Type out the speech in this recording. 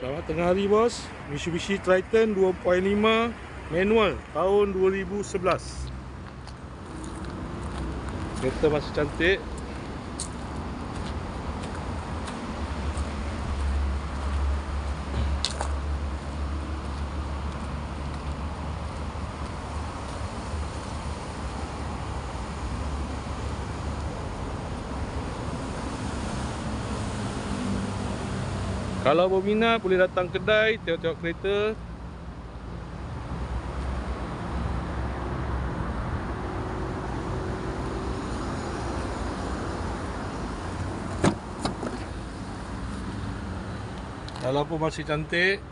Selamat tengah hari bos. Mitsubishi Triton 2.5 manual tahun 2011. Kereta masih cantik. Kalau berminat boleh datang kedai tengok-tengok kereta. Walaupun masih cantik